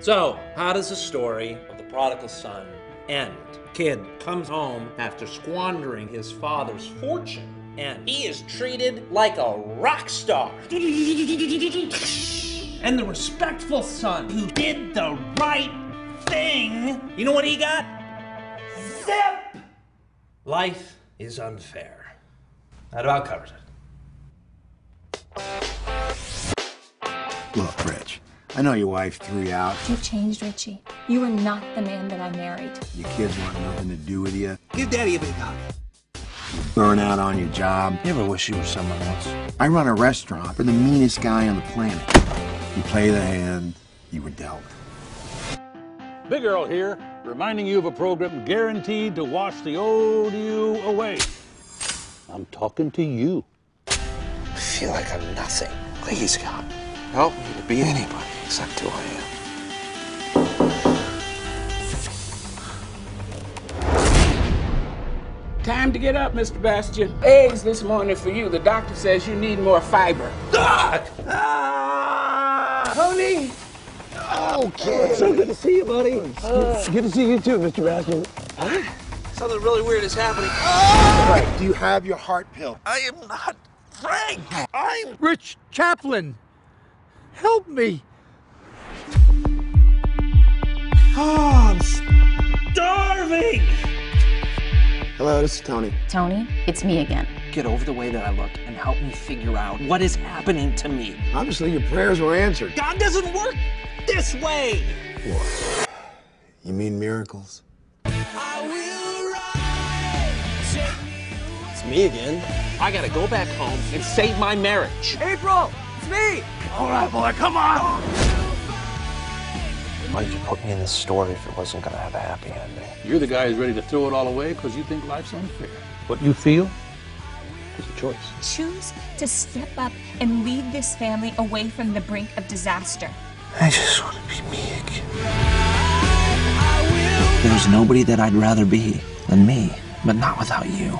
So, how does the story of the prodigal son end? Kid comes home after squandering his father's fortune, and he is treated like a rock star. And the respectful son who did the right thing, you know what he got? Zip! Life is unfair. That about covers it. Look, Rich, I know your wife threw you out. You've changed, Richie. You are not the man that I married. Your kids want nothing to do with you. Give Daddy a big hug. You burn out on your job. You ever wish you were someone else? I run a restaurant for the meanest guy on the planet. You play the hand you were dealt. Big Earl here, reminding you of a program guaranteed to wash the old you away. I'm talking to you. I feel like I'm nothing. Please, God, help me to be anybody except who I am. Time to get up, Mr. Bastian. Eggs this morning for you. The doctor says you need more fiber. Doc! Ah! Tony! Okay. So good to see you, buddy. Good to see you too, Mr. Bastian. Something really weird is happening. Right, do you have your heart pill? I am not Frank. I'm Rich Chaplin, help me. oh, I'm starving. Hello, this is Tony. Tony, it's me again. Get over the way that I look and help me figure out what is happening to me. Obviously, your prayers were answered. God doesn't work this way. What? You mean miracles? It's me again. I gotta go back home and save my marriage. April, it's me. All right, boy, come on. Why'd you put me in this story if it wasn't gonna have a happy ending? You're the guy who's ready to throw it all away because you think life's unfair. What you feel is a choice. Choose to step up and lead this family away from the brink of disaster. I just want to be me again. There's nobody that I'd rather be than me, but not without you.